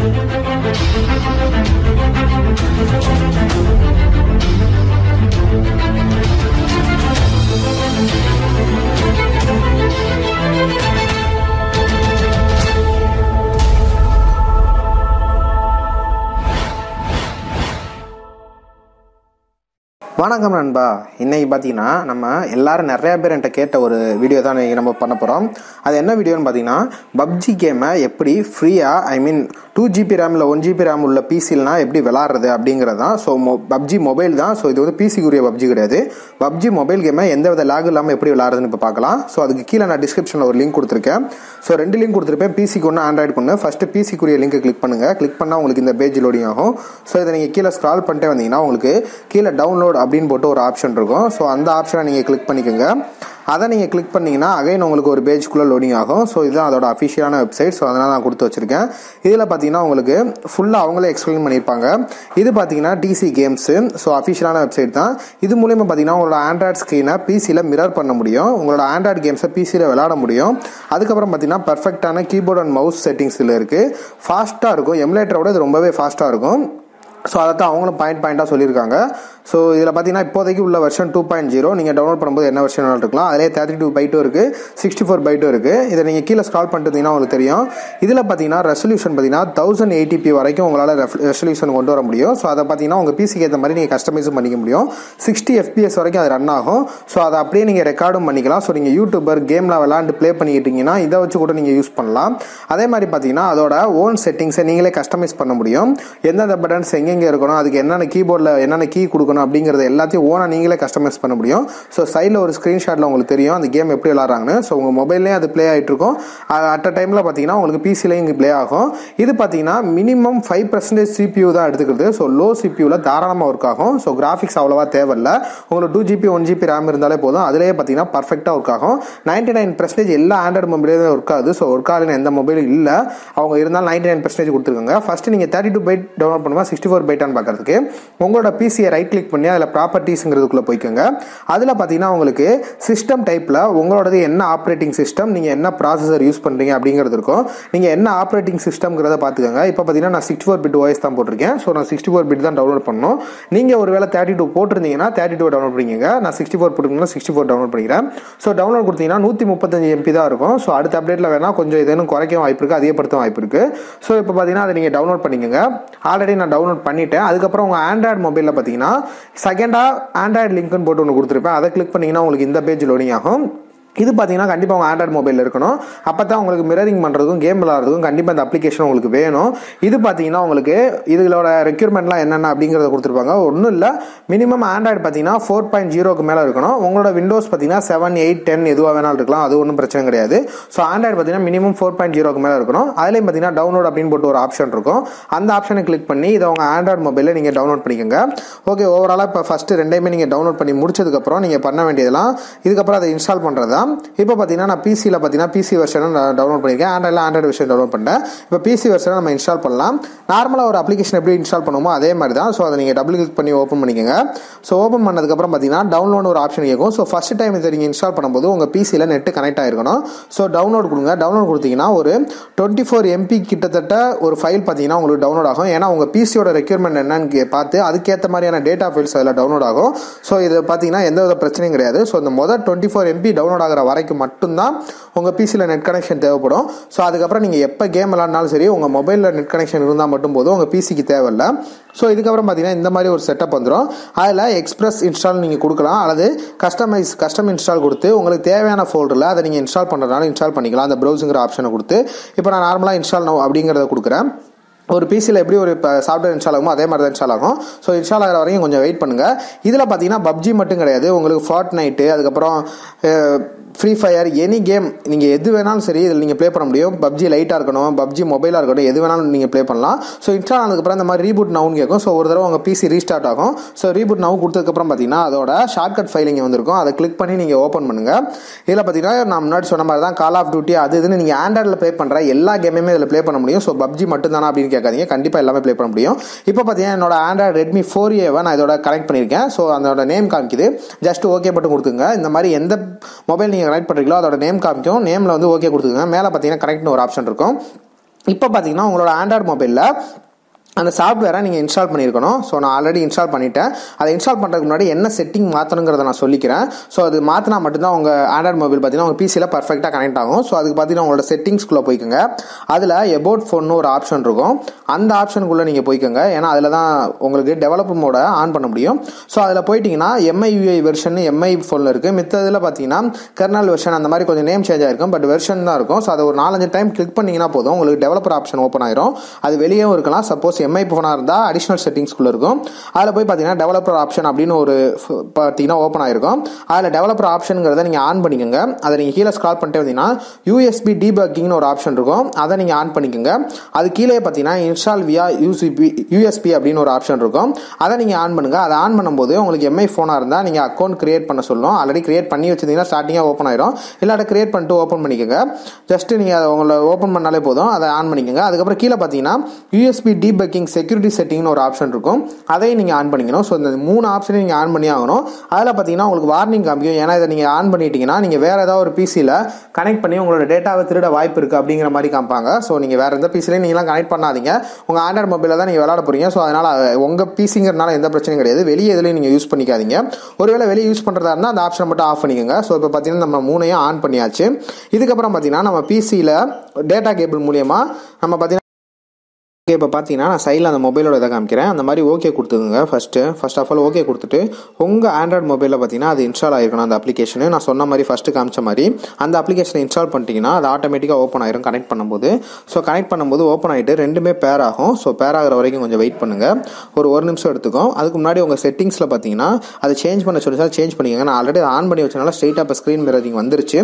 We'll வணக்கம் நண்பா. இன்னைக்கு பார்த்தீங்கன்னா நம்ம எல்லாரும் நிறைய பேர் என்கிட்ட கேட்ட ஒரு வீடியோ தான் இன்னைக்கு நம்ம பண்ண போகிறோம் அது என்ன வீடியோன்னு பார்த்தீங்கன்னா பப்ஜி கேமை எப்படி ஃப்ரீயாக I mean two GB RAM இல்லை ஒன் ஜிபி ரேம் உள்ள பிசிலாம் எப்படி விளாட்றது அப்படிங்கிறது? தான் ஸோ மொ பப்ஜி மொபைல் தான். ஸோ இது வந்து பிசிக்குரிய பப்ஜி கிடையாது. பப்ஜி மொபைல் கேமை எந்த வித லேக் இல்லாமல் எப்படி விளாட்றதுன்னு இப்போ பார்க்கலாம் ஸோ அதுக்கு கீழே நான் டிஸ்கிரிப்ஷனில் ஒரு லிங்க் கொடுத்துருக்கேன். ஸோ ரெண்டு லிங்க் கொடுத்துருப்பேன். பிசிக்கு ஒன்று ஆண்ட்ராய்டு ஒன்று ஃபஸ்ட்டு பிசிக்குரிய லிங்க் கிளிக் பண்ணுங்கள் கிளிக் பண்ணால் உங்களுக்கு இந்த பேஜ் லோடிங் ஆகும். ஸோ இதை நீங்கள் கீழே ஸ்க்ரால் பண்ணிட்டே வந்தீங்கன்னா உங்களுக்கு கீழே டவுன்லோட் அப்படின்னு போட்டு ஒரு ஆப்ஷன் இருக்கும். ஸோ அந்த ஆப்ஷனை நீங்கள் கிளிக் பண்ணிக்கோங்க. அதை நீங்கள் கிளிக் பண்ணிங்கன்னா அகைன் உங்களுக்கு ஒரு பேஜ்குள்ளே லோடிங் ஆகும். ஸோ இதுதான் அதோட அஃபிஷியலான வெப்சைட் ஸோ அதனால் நான் கொடுத்து வச்சுருக்கேன். இதில் பார்த்தீங்கன்னா உங்களுக்கு ஃபுல்லாக அவங்களே எக்ஸ்பிளைன் பண்ணியிருப்பாங்க. இது பார்த்தீங்கன்னா டிசி கேம்ஸு ஸோ அஃபிஷியலான வெப்சைட் தான். இது மூலியமாக பார்த்தீங்கன்னா உங்களோட ஆண்ட்ராய்ட் ஸ்க்ரீனை பிசியில் மிரர் பண்ண முடியும். உங்களோட ஆண்ட்ராய்டு கேம்ஸை பிசியில் விளாட முடியும். அதுக்கப்புறம் பார்த்தீங்கன்னா பர்ஃபெக்டான கீபோர்ட் அண்ட் மவுஸ் செட்டிங்ஸில் இருக்குது ஃபாஸ்ட்டாக இருக்கும். எமுலேட்டரோட இது ரொம்பவே ஃபாஸ்ட்டாக இருக்கும். ஸோ அதை தான் அவங்களும் பாயிண்ட் பாயிண்ட்டாக சொல்லியிருக்காங்க. ஸோ இதில் பார்த்தீங்கன்னா இப்போதைக்கு உள்ள வெர்ஷன் டூ பாயிண்ட் ஜீரோ நீங்கள் டவுன்லோட் பண்ணும்போது என்ன வெர்ஷன் வேணாலும் இருக்கலாம். அதிலே தேர்ட்டி டூ பைட்டும் இருக்குது சிக்ஸ்டி ஃபோர் பைட்டும் இருக்குது இதை நீங்கள் கீழே ஸ்க்ரால் பண்ணிட்டீங்கன்னா உங்களுக்கு தெரியும். இதில் பார்த்தீங்கன்னா ரெசல்யூஷன் பார்த்தீங்கன்னா தௌசண்ட் எயிட்டிபி வரைக்கும் உங்களால் ரெசல்யூஷன் கொண்டு வர முடியும். ஸோ அதை பார்த்தீங்கன்னா உங்கள் பிசிக்கு ஏற்ற மாதிரி நீங்கள் கஸ்டமைஸும் பண்ணிக்க முடியும். சிக்ஸ்டி எஃபிஎஸ் வரைக்கும் அது ரன் ஆகும். ஸோ அதை அப்படியே நீங்கள் ரெக்கார்டும் பண்ணிக்கலாம். ஸோ நீங்கள் யூடியூபர் கேம்லாம் விளாண்டு ப்ளே பண்ணிக்கிட்டீங்கன்னா இதை வச்சு கூட நீங்கள் யூஸ் பண்ணலாம். அதே மாதிரி பார்த்தீங்கன்னா அதோட ஓன் செட்டிங்ஸை நீங்களே கஸ்டமைஸ் பண்ண முடியும். எந்தெந்த பட்டன்ஸ் எங்கெங்கே இருக்கணும் அதுக்கு என்னென்ன கீபோர்டில் என்னென்ன கீ கொடுக்கணும் அப்படிங்கிறது எல்லாத்தையும் ஓனாக நீங்களே கஸ்டமைஸ் பண்ண முடியும். ஸோ சைடில் ஒரு ஸ்க்ரீன்ஷாட்டில் உங்களுக்கு தெரியும் அந்த கேம் எப்படி விளாட்றாங்கன்னு. ஸோ உங்கள் மொபைல்லேயும் அது ப்ளே ஆகிட்டு இருக்கும். அட் அ டைமில் பார்த்தீங்கன்னா உங்களுக்கு பிசிலையும் இங்கே ப்ளே ஆகும். இது பார்த்தீங்கன்னா மினிமம் ஃபைவ் பர்சன்டேஜ் சிபியூ தான் எடுத்துக்கிறது. ஸோ லோ சிபியூவில் தாராளமாக ஒர்க் ஆகும். ஸோ கிராஃபிக்ஸ் அவ்வளோவா தேவையில்ல. உங்களுக்கு two GB one GB RAM இருந்தாலே போதும். அதிலேயே பார்த்தீங்கன்னா பர்ஃபெக்டாக ஒர்க் ஆகும். நைன்டி நைன் பர்சன்டேஜ் எல்லா ஆண்ட்ராய்டு மொபைலையும் ஒர்க் ஆகுது. ஸோ ஒர்க் ஆகலன்னு எந்த மொபைலும் இல்லை. அவங்க இருந்தாலும் நைன்டி நைன் பர்சன்டேஜ் கொடுத்துருக்காங்க. ஃபஸ்ட்டு நீங்கள் தேர்ட்டி டூ பைட் டவுன்லோட் பண்ணுமா சிக்ஸ்டி ஃபோர் பைட்டான்னு பார்க்குறதுக்கு உங்களோட பிசியை ரைட் கிளிக் பண்ணி அதில் ப்ராப்பர்ட்டிஸுங்கிறதுக்குள்ளே போய்க்கோங்க. அதில் பார்த்தீங்கன்னா உங்களுக்கு சிஸ்டம் டைப்பில் உங்களோடது என்ன ஆப்ரேட்டிங் சிஸ்டம் நீங்கள் என்ன ப்ராசஸர் யூஸ் பண்ணுறீங்க அப்படிங்கிறது இருக்கும். நீங்கள் என்ன ஆப்ரேட்டிங் சிஸ்டம்ங்கிறத பார்த்துக்கோங்க இப்போ பார்த்தீங்கன்னா நான் சிக்ஸ்டி ஃபோர் பிட் ஓஎஸ் தான் போட்டிருக்கேன். ஸோ நான் சிக்ஸ்டி ஃபோர் பிட் தான் டவுன்லோட் பண்ணணும். நீங்கள் ஒரு வேளை தேர்ட்டி டூ போட்டிருந்தீங்கன்னா தேர்ட்டி டூ டவுன்லோட் பண்ணிக்கோங்க. நான் சிக்ஸ்டி ஃபோர் போட்டுருந்தீங்கன்னா சிக்ஸ்டி ஃபோர் டவுன்லோட் பண்ணிக்கிறேன். ஸோ டவுன்லோட் கொடுத்தீங்கன்னா நூற்றி முப்பத்தஞ்சு எம்பி தான் இருக்கும். ஸோ அடுத்த அப்டேட்டில் வேணால் கொஞ்சம் இதேனும் குறைக்கவும் வாய்ப்பு இருக்குது அதிகப்படுத்தும் வாய்ப்பு இருக்குது ஸோ இப்போ பார்த்தீங்கன்னா அதை நீங்கள் டவுன்லோட் பண்ணிக்கோங்க. ஆல்ரெடி நான் டவுன்லோட் பண்ணிவிட்டேன் அதுக்கப்புறம் உங்கள் ஆண்ட்ராய்டு மொபைலில் பார்த்தீங்கன்னா செகண்டாக ஆண்ட்ராய்டு லிங்க்னு போட்டு ஒன்று கொடுத்துருப்பேன். அதை கிளிக் பண்ணிங்கன்னா உங்களுக்கு இந்த பேஜ் லோடிங் ஆகும். இது பார்த்தீங்கன்னா கண்டிப்பாக உங்கள் ஆண்ட்ராய்டு மொபைலில் இருக்கணும். அப்போ தான் உங்களுக்கு மிரரிங் பண்ணுறதுக்கும் கேம் விளாட்றதுக்கும் கண்டிப்பாக இந்த அப்ளிகேஷன் உங்களுக்கு வேணும். இது பார்த்தீங்கன்னா உங்களுக்கு இதோட ரெக்யூர்மெண்ட்லாம் என்னென்ன அப்படிங்கிறத கொடுத்துருப்பாங்க. ஒன்றும் இல்லை. மினிமம் ஆண்ட்ராய்டு பார்த்தீங்கன்னா ஃபோர் பாயிண்ட் ஜீரோக்கு மேலே இருக்கணும். உங்களோட விண்டோஸ் பார்த்தீங்கன்னா செவன் எயிட் டென் எதுவாக வேணாலும் இருக்கலாம். அது ஒன்றும் பிரச்சனை கிடையாது. ஸோ ஆண்ட்ராய்டு பார்த்தீங்கன்னா மினிமம் ஃபோர் பாயிண்ட் ஜீரோக்கு மேலே இருக்கணும். அதுலேயும் பார்த்தீங்கன்னா டவுன்லோட் அப்படின்னு போட்டு ஒரு ஆப்ஷன் இருக்கும். அந்த ஆப்ஷனை கிளிக் பண்ணி இதை உங்கள் ஆண்ட்ராய்டு மொபைலில் நீங்கள் டவுன்லோட் பண்ணிக்கோங்க. ஓகே ஓவராலாக இப்போ ஃபஸ்ட்டு ரெண்டையுமே நீங்கள் டவுன்லோட் பண்ணி முடிச்சதுக்கப்புறம் நீங்கள் பண்ண வேண்டியதெல்லாம் இதுக்கப்புறம் அதை இன்ஸ்டால் பண்ணுறது தான் இப்போ பார்த்தீங்கன்னா நான் பிசியில் பார்த்தீங்கன்னா பிசி வெர்ஷனை நான் டவுன்லோட் பண்ணியிருக்கேன். ஆண்ட்ராய்டில் ஆண்ட்ராய்டு வெர்ஷன் டவுன்லோட் பண்ணிட்டேன். இப்போ பிசி வெர்ஷனை நம்ம இன்ஸ்டால் பண்ணலாம். நார்மலாக ஒரு அப்ளிகேஷன் எப்படி இன்ஸ்டால் பண்ணுமோ அதே மாதிரி தான் ஸோ அதை நீங்கள் டபுள் கிளிக் பண்ணி ஓப்பன் பண்ணிக்கோங்க. ஸோ ஓப்பன் பண்ணதுக்கப்புறம் பார்த்தீங்கன்னா டவுன்லோட் ஒரு ஆப்ஷன் கேட்கும் ஸோ ஃபஸ்ட் டைம் இதை நீங்கள் இன்ஸ்டால் பண்ணும்போது உங்கள் பிசியில் நெட்டு கனெக்ட் ஆகிருக்கணும் ஸோ டவுன்லோட் கொடுங்க. டவுன்லோட் கொடுத்தீங்கன்னா ஒரு டுவெண்ட்டி ஃபோர் எம்பி கிட்டத்தட்ட ஒரு ஃபைல் பார்த்தீங்கன்னா உங்களுக்கு டவுன்லோட் ஆகும். ஏன்னா உங்கள் பிசியோட ரெக்யூர்மெண்ட் என்னன்னு பார்த்து அதுக்கேற்ற மாதிரியான டேட்டா ஃபைல்ஸ் அதில் டவுன்லோட் ஆகும். ஸோ இது பார்த்தீங்கன்னா எந்த வித பிரச்சனையும் கிடையாது. ஸோ இந்த மொதல் டுவெண்ட்டி ஃபோர் எம்பி டவுன்லோட் ஆகிற வரைக்கும் மட்டும்தான் உங்கள் பிசியில் நெட் கனெக்ஷன் தேவைப்படும். ஸோ அதுக்கப்புறம் நீங்கள் எப்போ கேம் விளாட்னாலும் சரி உங்கள் மொபைலில் நெட் கனெக்ஷன் இருந்தால் மட்டும் போதும். உங்கள் பிசிக்கு தேவையில்ல. ஸோ இதுக்கப்புறம் பார்த்தீங்கன்னா இந்த மாதிரி ஒரு செட்டப் வந்துடும் அதில் எக்ஸ்பிரஸ் இன்ஸ்டால் நீங்கள் கொடுக்கலாம். அல்லது கஸ்டமைஸ் கஸ்டம் இன்ஸ்டால் கொடுத்து உங்களுக்கு தேவையான ஃபோல்டரில் அதை நீங்கள் இன்ஸ்டால் பண்ணுறதுனால இன்ஸ்டால் பண்ணிக்கலாம். அந்த ப்ரௌசிங்கிற ஆப்ஷனை கொடுத்து. இப்போ நான் நார்மலாக இன்ஸ்டால் நோ அப்படிங்கிறத கொடுக்குறேன். ஒரு பிசியில் எப்படி ஒரு இப்போ சாஃப்ட்வேர் இன்ஸ்டால் ஆகுமோ அதே மாதிரி தான் இன்ஸ்டால் ஆகும். ஸோ இன்ஸ்டால் ஆகிற வரைக்கும் கொஞ்சம் வெயிட் பண்ணுங்கள் இதில் பார்த்தீங்கன்னா பப்ஜி மட்டும் கிடையாது. உங்களுக்கு ஃபார்ட் நைட்டு அதுக்கப்புறம் ஃப்ரீ ஃபயர் எனி கேம் நீங்கள் எது வேணாலும் சரி இதில் நீங்கள் ப்ளே பண்ண முடியும். பப்ஜி லைட்டாக இருக்கணும் பப்ஜி மொபைலாக இருக்கட்டும் எது வேணாலும் நீங்கள் ப்ளே பண்ணலாம். ஸோ இன்ஸ்டால் ஆனதுக்கப்புறம் இந்த மாதிரி ரீபூட் நவுன் கேட்கும். ஸோ ஒரு தடவை உங்கள் பிசி ரீஸ்டார்ட் ஆகும். ஸோ ரீபூட் நவு கொடுத்ததுக்கப்புறம் பார்த்தீங்கன்னா அதோட ஷார்ட்கட் ஃபைல் இங்கே வந்திருக்கும். அதை கிளிக் பண்ணி நீங்கள் ஓப்பன் பண்ணுங்கள் இதில் பார்த்தீங்கன்னா நான் முன்னாடி சொன்ன மாதிரி தான் கால் ஆஃப் டியூட்டி அது இதுன்னு நீங்கள் ஆண்ட்ராய்டில் ப்ளே பண்ணுற எல்லா கேமுமே இதில் ப்ளே பண்ண முடியும். ஸோ பப்ஜி மட்டும் தானே அப்படின்னு கேட்காதீங்க. கண்டிப்பாக எல்லாமே ப்ளே பண்ண முடியும். இப்போ பார்த்தீங்கன்னா என்னோட ஆண்ட்ராய்டு ரெட்மி ஃபோர் ஏவை நான் இதோட கனெக்ட் பண்ணியிருக்கேன். ஸோ அதோட நேம் காமிக்குது. ஜஸ்ட் ஓகே மட்டும் கொடுத்துங்க. இந்த மாதிரி எந்த மொபைல் நீங்கள் கனெக்ட் பண்ணுறீங்களோ அதோட நேம் காமிக்கும். நேமில் வந்து ஓகே கொடுத்துக்கோங்க. மேலே பார்த்தீங்கன்னா கனெக்ட்னு ஒரு ஆப்ஷன் இருக்கும். இப்போ பார்த்தீங்கன்னா உங்களோட ஆண்ட்ராய்டு மொபைலில் அந்த சாஃப்ட்வேரை நீங்கள் இன்ஸ்டால் பண்ணியிருக்கணும். ஸோ நான் ஆல்ரெடி இன்ஸ்டால் பண்ணிட்டேன். அதை இன்ஸ்டால் பண்ணுறதுக்கு முன்னாடி என்ன செட்டிங் மாற்றணுங்கிறத நான் சொல்லிக்கிறேன். ஸோ அது மாற்றினா மட்டும்தான் உங்கள் ஆண்ட்ராய்டு மொபைல் பார்த்தீங்கன்னா உங்கள் பிசியில் பர்ஃபெக்டாக கனெக்ட் ஆகும். ஸோ அதுக்கு பார்த்தீங்கன்னா உங்களோட செட்டிங்ஸ்குள்ளே போய்க்கோங்க. அதில் எபோட் ஃபோன்னு ஒரு ஆப்ஷன் இருக்கும். அந்த ஆப்ஷனுக்குள்ளே நீங்கள் போய்க்கோங்க. ஏன்னா அதில் தான் உங்களுக்கு டெவலப்பர் மோட ஆன் பண்ண முடியும். ஸோ அதில் போயிட்டீங்கன்னா எம்ஐ யூஐ வெர்ஷன் எம்ஐ ஃபோனில் இருக்குது மித்ததில் பார்த்தீங்கன்னா கர்னல் வெர்ஷன் அந்த மாதிரி கொஞ்சம் நேம் சேஞ்ச் ஆகிருக்கும் பட் வெர்ஷன் தான் இருக்கும். ஸோ அதை ஒரு நாலஞ்சு டைம் கிளிக் பண்ணிங்கன்னா போதும். உங்களுக்கு டெவலப்பர் ஆப்ஷன் ஓப்பன் ஆயிரும். அது வெளியேவும் இருக்கலாம். சப்போஸ் எம்ஐ ஃபோனாக இருந்தால் அடிஷனல் செட்டிங்ஸ்குள்ளே இருக்கும். அதில் போய் பார்த்தீங்கன்னா டெவலப்பர் ஆப்ஷன் அப்படின்னு ஒரு பார்த்தீங்கன்னா ஓப்பன் ஆயிருக்கும். அதில் டெவலப்பர் ஆப்ஷனுங்கிறத நீங்கள் ஆன் பண்ணிக்கோங்க. அதை நீங்கள் கீழே ஸ்க்ரால் பண்ணிட்டே பார்த்தீங்கன்னா யூஎஸ்பி டீபக்கிங்னு ஒரு ஆப்ஷன் இருக்கும். அதை நீங்கள் ஆன் பண்ணிக்கோங்க. அது கீழே பார்த்தீங்கன்னா இன்ஸ்டால் வியா யூசிபி யூஎஸ்பி அப்படின்னு ஒரு ஆப்ஷன் இருக்கும். அதை நீங்கள் ஆன் பண்ணுங்கள் அதை ஆன் பண்ணும்போது உங்களுக்கு எம்ஐ ஃபோனாக இருந்தால் நீங்கள் அக்கௌண்ட் கிரியேட் பண்ண சொல்லணும். ஆல்ரெடி கிரியேட் பண்ணி வச்சிருந்தீங்கன்னா ஸ்டார்டிங்காக ஓப்பன் ஆயிரும். இல்லாட்ட கிரியேட் பண்ணிட்டு ஓப்பன் பண்ணிக்கோங்க. ஜஸ்ட் நீங்கள் அதை உங்களை ஓப்பன் பண்ணாலே போதும். அதை ஆன் பண்ணிக்கோங்க. அதுக்கப்புறம் கீழே பார்த்தீங்கன்னா யூஎஸ்பி டீபக்கிங் செக்யூரிட்டி செட்டிங்னு ஒரு ஆப்ஷன் இருக்கும். அதையும் நீங்கள் ஆன் பண்ணிக்கணும். ஸோ இந்த மூணு ஆப்ஷனையும் நீங்கள் ஆன் பண்ணி ஆகணும். அதில் பார்த்தீங்கன்னா உங்களுக்கு வார்னிங் காமிக்கும். ஏன்னா இதை நீங்கள் ஆன் பண்ணிட்டீங்கன்னா நீங்கள் வேறு ஏதாவது ஒரு பிசியில் கனெக்ட் பண்ணி உங்களோட டேட்டாவை திருட வாய்ப்பு இருக்குது அப்படிங்கிற மாதிரி காமிப்பாங்க. ஸோ நீங்கள் வேறு எந்த பிசிலையும் நீங்களாம் கனெக்ட் பண்ணாதீங்க. உங்கள் ஆண்ட்ராய்டு மொபைலில் தான் நீங்கள் விளாட போகிறீங்க ஸோ அதனால் உங்கள் பிசிங்கிறனால எந்த பிரச்சனையும் கிடையாது. வெளியே எதுலையும் நீங்கள் யூஸ் பண்ணிக்காதீங்க. ஒருவேளை வெளியே யூஸ் பண்ணுறதா இருந்தால் அந்த ஆப்ஷனை மட்டும் ஆஃப் பண்ணிக்கோங்க. ஸோ இப்போ பார்த்தீங்கன்னா நம்ம மூணையும் ஆன் பண்ணியாச்சு. இதுக்கப்புறம் பார்த்தீங்கன்னா நம்ம பிசியில் டேட்டா கேபிள் மூலியமாக நம்ம பார்த்தீங்கன்னா ஓகே இப்போ பார்த்தீங்கன்னா நான் சைடில் அந்த மொபைலோட இதை காமிக்கிறேன். அந்த மாதிரி ஓகே கொடுத்துக்கோங்க first first of all okay கொடுத்துட்டு உங்கள் ஆண்ட்ராய்டு மொபைலில் பார்த்தீங்கன்னா அது இன்ஸ்டால் ஆகிருக்கணும் அந்த அப்ளிகேஷனு நான் சொன்ன மாதிரி ஃபஸ்ட்டு காமிச்ச மாதிரி அந்த அப்ளிகேஷனை இன்ஸ்டால் பண்ணிட்டீங்கன்னா அது ஆட்டோமேட்டிக்காக ஓப்பன் ஆயிரும் கனெக்ட் பண்ணும்போது. ஸோ கனெக்ட் பண்ணும்போது ஓப்பன் ஆகிட்டு ரெண்டுமே பேர் ஆகும். ஸோ பேர் ஆகிற வரைக்கும் கொஞ்சம் வெயிட் பண்ணுங்கள் ஒரு ஒரு நிமிஷம் எடுத்துக்கும் அதுக்கு முன்னாடி உங்கள் செட்டிங்ஸில் பார்த்தீங்கன்னா அதை சேஞ்ச் பண்ண சொல்லி சேஞ்ச் பண்ணிக்கோங்க. நான் ஆல்ரெடி ஆன் பண்ணி வச்சனால ஸ்ட்ரெயிட்டாக இப்போ ஸ்க்ரீன் மிரரிங் வந்துருச்சு.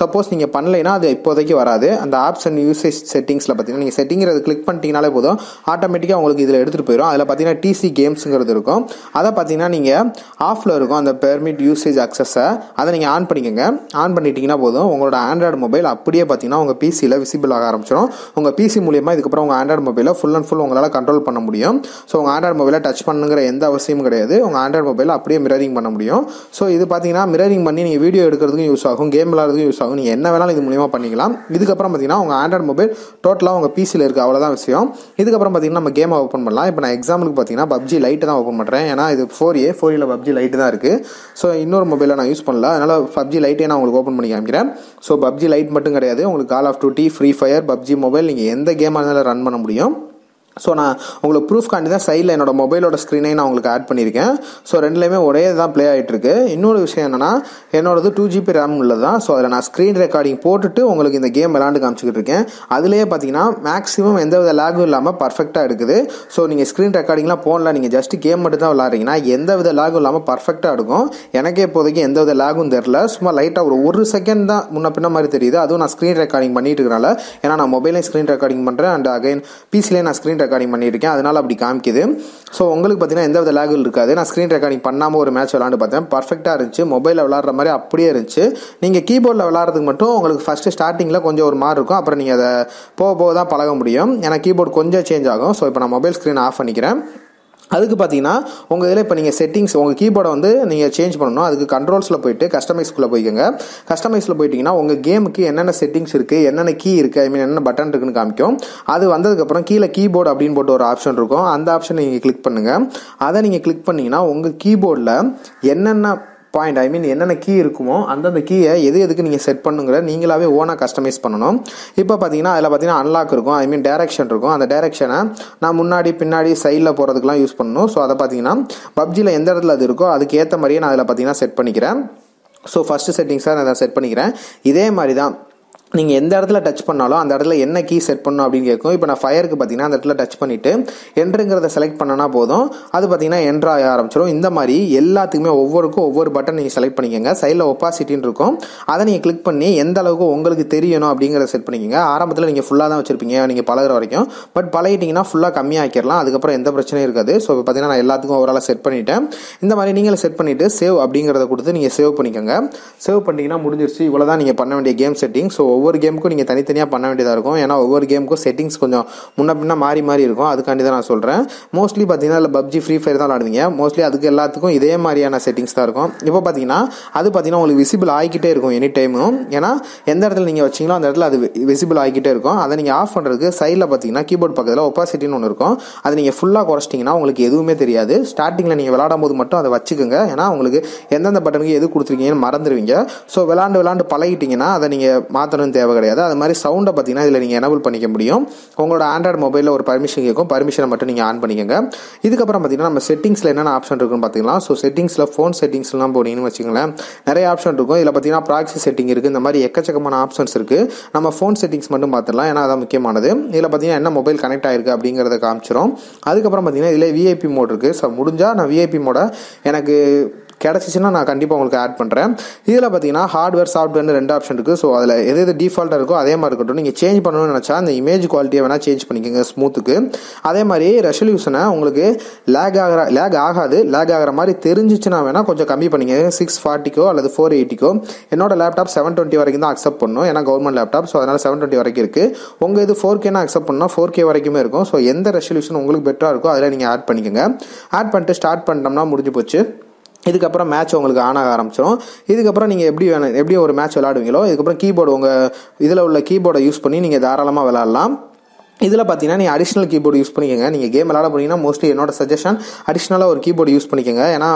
சப்போஸ் நீங்கள் பண்ணலைன்னா அது இப்போதைக்கு வராது. அந்த ஆப்ஸ் அண்ட் யூசேஜ் செட்டிங்ஸில் பார்த்தீங்கன்னா நீங்கள் செட்டிங்கிறத கிளிக் பண்ணிட்டீங்கனாலே போதும். ஆட்டோமேட்டிக்காக உங்களுக்கு இதில் எடுத்துகிட்டு போயிடும் அதில் பார்த்தீங்கன்னா டிசி கேம்ஸுங்கிறது இருக்கும். அதை பார்த்தீங்கன்னா நீங்கள் ஆஃபில் இருக்கும் அந்த பெர்மிட் யூசேஜ் அக்சஸை அதை நீங்கள் ஆன் பண்ணிக்கோங்க. ஆன் பண்ணிட்டீங்கன்னா போதும். உங்களோட ஆண்ட்ராய்டு மொபைல் அப்படியே பார்த்தீங்கன்னா உங்கள் பிசியில் விசிபிள் ஆக ஆரம்பிச்சிடும் உங்கள் பிசி மூலியமாக இதுக்கப்புறம் உங்கள் ஆண்ட்ராய்டு மொபைலை ஃபுல் அண்ட் ஃபுல் உங்களால் கண்ட்ரோல் பண்ண முடியும். ஸோ உங்கள் ஆண்ட்ராய்டு மொபைலை டச் பண்ணுங்கிற எந்த அவசியமும் கிடையாது. உங்கள் ஆண்ட்ராய்டு மொபைலை அப்படியே மிரரிங் பண்ண முடியும். ஸோ இது பார்த்தீங்கன்னா மிரரிங் பண்ணி நீங்கள் வீடியோ எடுக்கிறதுக்கும் யூஸ் ஆகும். கேம் விளாட்றதுக்கும் யூஸ் ஆகும். நீங்கள் என்ன வேணாலும் இது மூலியமாக பண்ணிக்கலாம். இதுக்கப்புறம் பார்த்தீங்கன்னா உங்கள் ஆண்ட்ராய்டு மொபைல் டோட்டலாக உங்கள் பிசியில் இருக்குது அவ்வளோதான் விஷயம். இதுக்கப்புறம் பார்த்தீங்கன்னா நம்ம கேமை ஓப்பன் பண்ணலாம். இப்போ நான் எக்ஸாம்பிளுக்கு பார்த்தீங்கன்னா பப்ஜி லைட்டு தான் ஓப்பன் பண்ணுறேன் ஏன்னா இது ஃபோர் ஏ ஃபோர் ஏல பப்ஜி லைட்டு தான் இருக்குது ஸோ இன்னொரு மொபைலில் நான் யூஸ் பண்ணல. அதனால் பப்ஜி லைட்டே நான் உங்களுக்கு ஓப்பன் பண்ணி காமிக்கிறேன். ஸோ பப்ஜி லைட் மட்டும் கிடையாது. உங்களுக்கு call of duty free fire PUBG mobile நீங்கள் எந்த கேமாக இருந்தாலும் ரன் பண்ண முடியும். ஸோ நான் உங்களுக்கு ப்ரூஃப் காண்டி தான் சைடில் என்னோட மொபைலோட ஸ்க்ரீனை நான் உங்களுக்கு ஆட் பண்ணியிருக்கேன். ஸோ ரெண்டுலேயுமே ஒரே தான் ப்ளே ஆகிட்டுருக்கு இன்னொரு விஷயம் என்னென்னா என்னோடது டூ ஜிபி ரேம் உள்ளது தான் ஸோ அதில் நான் ஸ்க்ரீன் ரெக்கார்டிங் போட்டுட்டு உங்களுக்கு இந்த கேம் விளாண்டு காமிச்சிக்கிட்டு இருக்கேன். அதுலேயே பார்த்தீங்கன்னா மேக்ஸிமம் எந்த வித லேகும் இல்லாமல் பர்ஃபெக்டாக எடுக்குது. ஸோ நீங்கள் ஸ்க்ரீன் ரெக்கார்டிங்லாம் போடல நீங்கள் ஜஸ்ட் கேம் மட்டும் தான் விளாட்றீங்கன்னா எந்த வித லேகும் இல்லாமல் பர்ஃபெக்டாக எடுக்கும். எனக்கே இப்போதைக்கு எந்த வித லேகும் தெரில சும்மா லைட்டாக ஒரு ஒரு செகண்ட் தான் முன்ன பின்ன மாதிரி தெரியுது. அதுவும் நான் ஸ்க்ரீன் ரெக்கார்டிங் பண்ணிட்டு இருக்கனால ஏன்னா நான் மொபைலையும் ஸ்க்ரீன் ரெக்கார்டிங் பண்ணுறேன் அண்ட் அகைன் பிசிலையும் நான் ஸ்க்ரீன் ரெக்கார்டிங் பண்ணியிருக்கேன். அதனால் அப்படி காமிக்குது. ஸோ உங்களுக்கு பார்த்தீங்கன்னா எந்த வித லேகும் இருக்காது. நான் ஸ்க்ரீன் ரெக்கார்டிங் பண்ணாமல் ஒரு மேட்ச் விளாண்டு பார்த்தேன். பர்ஃபெக்டாக இருந்துச்சு. மொபைலில் விளாட்ற மாதிரி அப்படியே இருந்துச்சு. நீங்கள் கீபோர்டில் விளாட்றதுக்கு மட்டும் உங்களுக்கு ஃபஸ்ட்டு ஸ்டார்டிங்கில் கொஞ்சம் ஒரு மாதிரி இருக்கும். அப்புறம் நீங்கள் அதை போக போக தான் பழக முடியும். ஏன்னா கீபோர்டு கொஞ்சம் சேஞ்ச் ஆகும். ஸோ இப்போ நான் மொபைல் ஸ்க்ரீன் ஆஃப் பண்ணிக்கிறேன். அதுக்கு பார்த்தீங்கன்னா உங்கள் இதில் இப்போ நீங்கள் செட்டிங்ஸ் உங்கள் கீபோர்டை வந்து நீங்கள் சேஞ்ச் பண்ணணும். அதுக்கு கண்ட்ரோல்ஸில் போயிட்டு கஸ்டமைஸ்க்குள்ளே போய்க்கோங்க. கஸ்டமைஸில் போயிட்டிங்கன்னா உங்கள் கேமுக்கு என்னென்ன செட்டிங்ஸ் இருக்குது என்னென்ன கீ இருக்குது ஐ மீன் என்னென்ன பட்டன் இருக்குன்னு காமிக்கும். அது வந்ததுக்கப்புறம் கீழே கீபோர்டு அப்படின்னு போட்டு ஒரு ஆப்ஷன் இருக்கும். அந்த ஆப்ஷனை நீங்கள் கிளிக் பண்ணுங்கள் அதை நீங்கள் கிளிக் பண்ணிங்கன்னா உங்கள் கீபோர்டில் என்னென்ன பாயிண்ட் ஐ மீன் என்னென்ன கீ இருக்குமோ அந்தந்த கீயை எது எதுக்கு நீங்கள் செட் பண்ணுங்கிற நீங்களாவே ஓனாக கஸ்டமைஸ் பண்ணணும். இப்போ பார்த்தீங்கன்னா அதில் பார்த்தீங்கன்னா அன்லாக் இருக்கும். ஐ மீன் டேரக்ஷன் இருக்கும். அந்த டேரக்ஷனை நான் முன்னாடி பின்னாடி சைடில் போகிறதுக்குலாம் யூஸ் பண்ணணும். ஸோ அதை பார்த்தீங்கன்னா பப்ஜியில் எந்த இடத்துல அது இருக்கோ அதுக்கு ஏற்ற மாதிரியே நான் அதில் பார்த்தீங்கன்னா செட் பண்ணிக்கிறேன். ஸோ ஃபஸ்ட்டு செட்டிங்ஸாக நான் அதை செட் பண்ணிக்கிறேன். இதே மாதிரி தான் நீங்கள் எந்த இடத்துல டச் பண்ணாலும் அந்த இடத்துல என்ன கீ செட் பண்ணணும் அப்படின்னு கேட்கும். இப்போ நான் ஃபயருக்கு பார்த்தீங்கன்னா அந்த இடத்துல டச் பண்ணிவிட்டு என்ட்ருங்கிறத செலக்ட் பண்ணனா போதும். அது பார்த்தீங்கன்னா என்ட்ரு ஆக ஆரம்பிச்சிடும் இந்த மாதிரி எல்லாத்துக்குமே ஒவ்வொருக்கும் ஒவ்வொரு பட்டன் நீங்கள் செலக்ட் பண்ணிக்கோங்க. சைடில் ஒப்பாசிட்டின்னு இருக்கும். அதை நீங்கள் கிளிக் பண்ணி எந்த அளவுக்கு உங்களுக்கு தெரியணும் அப்படிங்கிறத செட் பண்ணிக்கோங்க. ஆரம்பத்தில் நீங்கள் ஃபுல்லாக தான் வச்சுருப்பீங்க. நீங்கள் பழகுற வரைக்கும். பட் பழகிட்டிங்கன்னா ஃபுல்லாக கம்மியாக்கிடலாம் அதுக்கப்புறம் எந்த பிரச்சனையும் இருக்காது. ஸோ இப்போ பார்த்தீங்கன்னா நான் எல்லாத்துக்கும் ஓவராலாக செட் பண்ணிவிட்டேன் இந்த மாதிரி நீங்களும் செட் பண்ணிவிட்டு சேவ் அப்படிங்கிறத கொடுத்து நீங்கள் சேவ் பண்ணிக்கோங்க. சேவ் பண்ணிங்கன்னா முடிஞ்சிருச்சு. இவ்வளோ தான் நீங்கள் பண்ண வேண்டிய கேம் செட்டிங் ஸோ ஒவ்வொரு கேமுக்கும் நீங்கள் தனித்தனியாக பண்ண வேண்டியதாக இருக்கும். ஏன்னா ஒவ்வொரு கேமுக்கும் செட்டிங்ஸ் கொஞ்சம் முன்ன பின்னா மாறி மாறி இருக்கும். அதுக்காண்டி தான் நான் சொல்கிறேன் மோஸ்ட்லி பார்த்தீங்கன்னா இல்லை பப்ஜி ஃப்ரீ ஃபயர் தான் விளாடுவீங்க. மோஸ்ட்லி அதுக்கு எல்லாத்துக்கும் இதே மாதிரியான செட்டிங்ஸ் தான் இருக்கும். இப்போ பார்த்தீங்கன்னா அது பார்த்தீங்கன்னா உங்களுக்கு விசிபிள் ஆகிக்கிட்டே இருக்கும் எனி டைமும் ஏன்னா எந்த இடத்துல நீங்கள் வச்சிங்களோ அந்த இடத்துல அது விசிபிள் ஆகிக்கிட்டே இருக்கும். அதை நீங்கள் ஆஃப் பண்ணுறதுக்கு சைடில் பார்த்தீங்கன்னா கீபோர்ட் பக்கத்தில் ஒப்பாசிட்டின்னு ஒன்று இருக்கும். அதை நீங்கள் ஃபுல்லாக குறைச்சிட்டிங்கன்னா உங்களுக்கு எதுவுமே தெரியாது. ஸ்டார்டிங்கில் நீங்கள் விளாடும் போது மட்டும் அதை வச்சுக்கோங்க. ஏன்னா உங்களுக்கு எந்தெந்த பட்டனுக்கு எது கொடுத்துருக்கீங்கன்னு மறந்துடுவீங்க ஸோ விளாண்டு விளாண்டு பழகிட்டிங்கன்னா அதை நீங்கள் மாற்றணும் எதுவும் தேவை கிடையாது. அது மாதிரி சவுண்டை பார்த்தீங்கன்னா இதில் நீங்கள் எனபிள் பண்ணிக்க முடியும். உங்களோட ஆண்ட்ராய்டு மொபைலில் ஒரு பர்மிஷன் கேட்கும் பர்மிஷனை மட்டும் நீங்கள் ஆன் பண்ணிக்கோங்க. இதுக்கப்புறம் பார்த்தீங்கன்னா நம்ம செட்டிங்ஸில் என்னென்ன ஆப்ஷன் இருக்குன்னு பார்த்தீங்கன்னா ஸோ செட்டிங்ஸில் ஃபோன் செட்டிங்ஸ்லாம் போனீங்கன்னு வச்சுக்கோங்களேன். நிறைய ஆப்ஷன் இருக்கும். இதில் பார்த்தீங்கன்னா ப்ராக்சி செட்டிங் இருக்குது இந்த மாதிரி எக்கச்சக்கமான ஆப்ஷன்ஸ் இருக்குது நம்ம ஃபோன் செட்டிங்ஸ் மட்டும் பார்த்துடலாம். ஏன்னா அதான் முக்கியமானது. இதில் பார்த்தீங்கன்னா என்ன மொபைல் கனெக்ட் ஆயிருக்கு அப்படிங்கிறத காமிச்சிரும். அதுக்கப்புறம் பார்த்தீங்கன்னா இதில் விஐபி மோட் இருக்குது ஸோ முடிஞ்சால் நான் விஐபி மோட எனக்கு கிடச்சிச்சின்னா நான் கண்டிப்பாக உங்களுக்கு ஆட் பண்ணுறேன் இதில் பார்த்தீங்கன்னா ஹார்ட்வேர் சாஃப்ட்வேர்னு ரெண்டு ஆப்ஷன் இருக்குது ஸோ அதில் எது எது டிஃபால்ட்டாக இருக்கோ அதே மாதிரி இருக்கட்டும். நீங்கள் சேஞ்ச் பண்ணணும்னு நினச்சா அந்த இமேஜ் குவாலிட்டியை வேணால் சேஞ்ச் பண்ணிக்கோங்க ஸ்மூத்துக்கு அதே மாதிரி ரெசல்யூஷனை உங்களுக்கு லேக் ஆகிற லேக் ஆகாது. லேக் ஆகிற மாதிரி தெரிஞ்சிச்சுன்னா வேணால் கொஞ்சம் கம்மி பண்ணிங்க சிக்ஸ் ஃபார்ட்டிக்கோ அல்லது ஃபோர் எயிட்டிக்கோ என்னோட லேப்டாப் செவன் டுவெண்ட்டி வரைக்கும் தான் அக்செப்ட் பண்ணும். ஏன்னா கவர்மெண்ட் லேப்டாப் ஸோ அதனால் செவன் டுவெண்ட்டி வரைக்கும் இருக்குது உங்கள் இது ஃபோர் கேனா அக்செப்ட் பண்ணால் ஃபோர் கே வரைக்குமே இருக்கும். ஸோ எந்த ரெசல்யூஷன் உங்களுக்கு பெட்டராக இருக்கோ அதில் நீங்கள் ஆட் பண்ணிக்கோங்க. ஆட் பண்ணிட்டு ஸ்டார்ட் பண்ணிட்டோம்னா முடிஞ்சு போச்சு. இதுக்கப்புறம் மேட்ச் உங்களுக்கு ஆன் ஆக ஆரம்பிச்சிடும் இதுக்கப்புறம் நீங்கள் எப்படி வேணும் எப்படி ஒரு மேட்ச் விளாடுவீங்களோ இதுக்கப்புறம் கீபோர்டு உங்கள் இதில் உள்ள கீபோர்டை யூஸ் பண்ணி நீங்கள் தாராளமாக விளாட்லாம் இதில் பார்த்தீங்கன்னா நீங்கள் அடிஷ்னல் கீபோர்டு யூஸ் பண்ணிக்கோங்க. நீங்கள் கேம் விளாட போனீங்கன்னா மோஸ்ட்லி என்னோட சஜஷன் அடிஷ்னலாக ஒரு கீபோர்டு யூஸ் பண்ணிக்கோங்க. ஏன்னா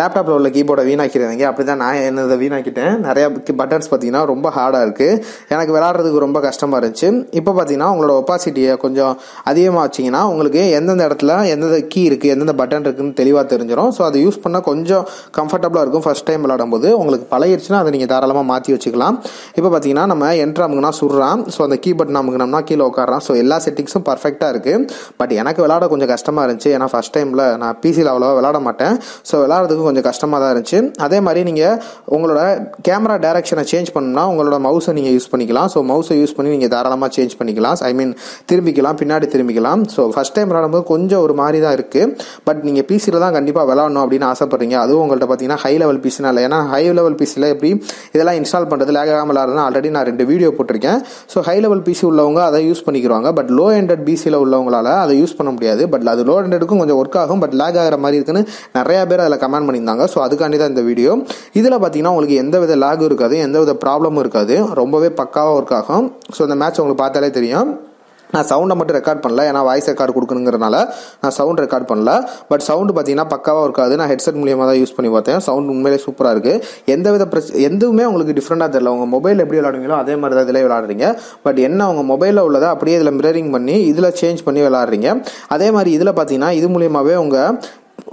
லேப்டாப்பில் உள்ள கீபோர்டை வீணாக்கிறவங்க அப்படி தான் நான் என்னதை வீணாக்கிட்டேன். நிறையா பட்டன்ஸ் பார்த்தீங்கன்னா ரொம்ப ஹார்டாக இருக்குது எனக்கு விளாட்றதுக்கு ரொம்ப கஷ்டமாக இருந்துச்சு. இப்போ பார்த்தீங்கன்னா உங்களோட ஒப்பாசிட்டியை கொஞ்சம் அதிகமாக வச்சிங்கன்னா உங்களுக்கு எந்தெந்த இடத்துல எந்தெந்த கீ இருக்குது எந்தெந்த பட்டன் இருக்குதுன்னு தெளிவாக தெரிஞ்சிடும் ஸோ அதை யூஸ் பண்ணால் கொஞ்சம் கம்ஃபர்டபுளாக இருக்கும் ஃபஸ்ட் டைம் விளாடும் போது உங்களுக்கு பழகிடுச்சுன்னா அதை நீங்கள் தாராளமாக மாற்றி வச்சுக்கலாம். இப்போ பார்த்தீங்கன்னா நம்ம என்ட்ரு அமுக்குனா சுடுறான். ஸோ அந்த கீ பட்டன் அமுக்குனோம்னா கீழே உட்காரான் ஸோ எல்லா செட்டிங்ஸும் பர்ஃபெக்டாக இருக்குது பட் எனக்கு விளாட கொஞ்சம் கஷ்டமாக இருந்துச்சு. ஏன்னா ஃபஸ்ட் டைமில் நான் பிசியில் அவ்வளோவா விளாட மாட்டேன். ஸோ விளாட்றதுக்கு கொஞ்சம் கஷ்டமாக தான் இருந்துச்சு. அதே மாதிரி நீங்கள் உங்களோட கேமரா டேரக்ஷனை சேஞ்ச் பண்ணணும்னா உங்களோட மவுஸை நீங்கள் யூஸ் பண்ணிக்கலாம். ஸோ மவுஸை யூஸ் பண்ணி நீங்கள் தாராளமாக சேஞ்ச் பண்ணிக்கலாம். ஐ மீன் திரும்பிக்கலாம் பின்னாடி திரும்பிக்கலாம். ஸோ ஃபஸ்ட் டைம் விளாடும்போது கொஞ்சம் ஒரு மாதிரி தான் இருக்குது பட் நீங்கள் பிசியில் தான் கண்டிப்பாக விளாடணும் அப்படின்னு ஆசைப்பட்றீங்க. அதுவும் உங்கள்கிட்ட பார்த்தீங்கன்னா ஹை லெவல் பிசினா இல்லை. ஏன்னா ஹை லெவல் பிசியில் எப்படி இதெல்லாம் இன்ஸ்டால் பண்ணுறது லேக் ஆகாமல் விளாட்றதுனா ஆல்ரெடி நான் ரெண்டு வீடியோ போட்டிருக்கேன். ஸோ ஹை லெவல் பிசி உள்ளவங்க அதை யூஸ் பண்ணிக்கிறாங்க பட் லோ ஹண்ட்ரட் பிசியில் உள்ளவங்களால் அதை யூஸ் பண்ண முடியாது. பட் அது லோ ஹண்ட்ரடுக்கும் கொஞ்சம் ஒர்க் ஆகும். பட் லேக் ஆகிற மாதிரி இருக்குன்னு நிறையா பேர் அதில் கமெண்ட் பண்ணியிருந்தாங்க. ஸோ அதுக்காண்டி தான் இந்த வீடியோ இதில் பார்த்தீங்கன்னா உங்களுக்கு எந்த வித லேகும் இருக்காது எந்த வித ப்ராப்ளமும் இருக்காது. ரொம்பவே பக்காவாக ஒர்க் ஆகும். ஸோ இந்த மேட்ச் உங்களுக்கு பார்த்தாலே தெரியும். நான் சவுண்டை மட்டும் ரெக்கார்ட் பண்ணல. ஏன்னா வாய்ஸ் ரெக்கார்டு கொடுக்கணுங்கிறனால நான் சவுண்ட் ரெக்கார்ட் பண்ணல. பட் சவுண்டு பார்த்தீங்கன்னா பக்காவாக இருக்காது. நான் ஹெட்செட் மூலியமாக தான் யூஸ் பண்ணி பார்த்தேன். சவுண்ட் உண்மையிலே சூப்பராக இருக்குது எந்த வித பிரச்ச எதுவுமே உங்களுக்கு டிஃப்ரெண்ட்டாக தெரியல. உங்கள் மொபைல் எப்படி விளாடுவீங்களோ அதே மாதிரி தான் இதில் விளாடுறீங்க பட் என்ன உங்கள் மொபைலில் உள்ளதை அப்படியே இதில் மிரரிங் பண்ணி இதில் சேஞ்ச் பண்ணி விளாடுறீங்க அதே மாதிரி இதில் பார்த்தீங்கன்னா இது மூலியமாகவே உங்கள்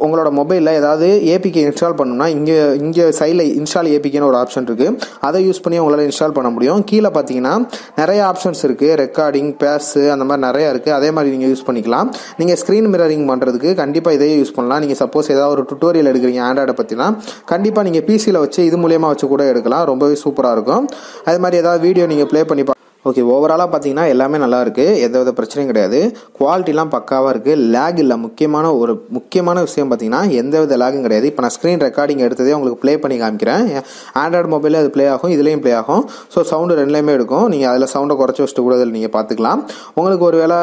உங்களோட மொபைலில் ஏதாவது ஏபிகே இன்ஸ்டால் பண்ணணும்னா இங்கே இங்கே சைடில் இன்ஸ்டால் ஏபிகேன்னு ஒரு ஆப்ஷன் இருக்குது அதை யூஸ் பண்ணி உங்களால் இன்ஸ்டால் பண்ண முடியும். கீழே பார்த்தீங்கன்னா நிறைய ஆப்ஷன்ஸ் இருக்குது ரெக்கார்டிங் பேஸு அந்த மாதிரி நிறையா இருக்குது அதே மாதிரி நீங்கள் யூஸ் பண்ணிக்கலாம். நீங்கள் ஸ்க்ரீன் மிரரிங் பண்ணுறதுக்கு கண்டிப்பாக இதையே யூஸ் பண்ணலாம். நீங்கள் சப்போஸ் ஏதாவது ஒரு டுட்டோரியல் எடுக்கிறீங்க ஆண்ட்ராய்டை பற்றினா கண்டிப்பாக நீங்கள் பிசியில் வச்சு இது மூலியமாக வச்சு கூட எடுக்கலாம். ரொம்பவே சூப்பராக இருக்கும். அது மாதிரி ஏதாவது வீடியோ நீங்கள் ப்ளே பண்ணி பா ஓகே ஓவராலாக பார்த்தீங்கன்னா எல்லாமே நல்லா இருக்குது எந்த வித பிரச்சனையும் கிடையாது. குவாலிட்டிலாம் பக்காவாக இருக்குது லேக் இல்லை. முக்கியமான ஒரு முக்கியமான விஷயம் பார்த்தீங்கன்னா எந்த வித லேகும் கிடையாது. இப்போ நான் ஸ்க்ரீன் ரெக்கார்டிங் எடுத்ததே உங்களுக்கு ப்ளே பண்ணி காமிக்கிறேன். ஆண்ட்ராய்டு மொபைலில் அது ப்ளே ஆகும். இதுலேயும் ப்ளே ஆகும். ஸோ சவுண்டு ரெண்டுலேயுமே எடுக்கும். நீங்கள் அதில் சவுண்டை குறைச்சி வச்சுட்டு கூட நீங்கள் பார்த்துக்கலாம் உங்களுக்கு ஒரு வேளை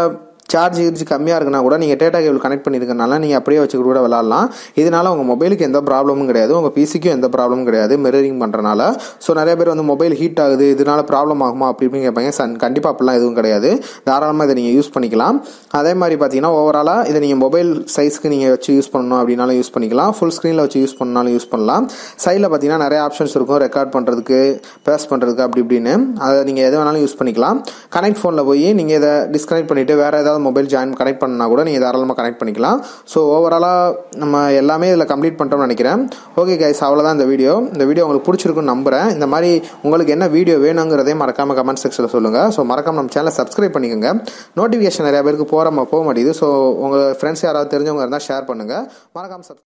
சார்ஜ் கிர்ஜ் கம்மியாக இருக்குன்னா கூட நீங்கள் டேட்டா கேபிள் கனெக்ட் பண்ணியிருக்கனால நீங்கள் அப்படியே வச்சு கூட விளாட்லாம். இதனால உங்கள் மொபைலுக்கு எந்த ப்ராப்ளமும் கிடையாது. உங்கள் பிசிக்கும் எந்த ப்ராப்ளமும் கிடையாது. மிரரிங் பண்ணுறனால ஸோ நிறைய பேர் வந்து மொபைல் ஹீட் ஆகுது. இதனால ப்ராப்ளம் ஆகுமா அப்படி இப்படின்னு கேட்பாங்க. சன் கண்டிப்பாக அப்படிலாம் எதுவும் கிடையாது. தாராளமாக இதை நீங்கள் யூஸ் பண்ணிக்கலாம். அதே மாதிரி பார்த்தீங்கன்னா ஓவராலாக இதை நீங்கள் மொபைல் சைஸ்க்கு நீங்கள் வச்சு யூஸ் பண்ணணும் அப்படின்னாலும் யூஸ் பண்ணிக்கலாம். ஃபுல் ஸ்க்ரீனில் வச்சு யூஸ் பண்ணாலும் யூஸ் பண்ணலாம். சைடில் பார்த்தீங்கன்னா நிறைய ஆப்ஷன்ஸ் இருக்கும். ரெக்கார்ட் பண்ணுறதுக்கு பேஸ் பண்ணுறதுக்கு அப்படி இப்படின்னு. அதை நீங்கள் எது வேணாலும் யூஸ் பண்ணிக்கலாம். கனெக்ட் ஃபோனில் போய் நீங்கள் இதை டிஸ்கனெக்ட் பண்ணிவிட்டு வேறு ஏதாவது மொபைல் ஜாயின் கனெக்ட் பண்ணால் கூட நீங்கள் தாராளமாக கனெக்ட் பண்ணிக்கலாம். ஸோ ஓவராலாக நம்ம எல்லாமே இதில் கம்ப்ளீட் பண்ணிட்டோம்னு நினைக்கிறேன். ஓகே கைஸ் அவ்வளோதான் இந்த வீடியோ இந்த வீடியோ உங்களுக்கு பிடிச்சிருக்குன்னு நம்புகிறேன் இந்த மாதிரி உங்களுக்கு என்ன வீடியோ வேணுங்கிறதையும் மறக்காமல் கமெண்ட் செக்ஷனில் சொல்லுங்கள் ஸோ மறக்காம நம்ம சேனலை சப்ஸ்கிரைப் பண்ணிக்கோங்க. நோட்டிஃபிகேஷன் நிறைய பேருக்கு போகிற போக மாட்டேங்குது. ஸோ உங்கள் ஃப்ரெண்ட்ஸ் யாராவது தெரிஞ்சவங்க இருந்தால் ஷேர் பண்ணுங்கள் மறக்காமல் சப்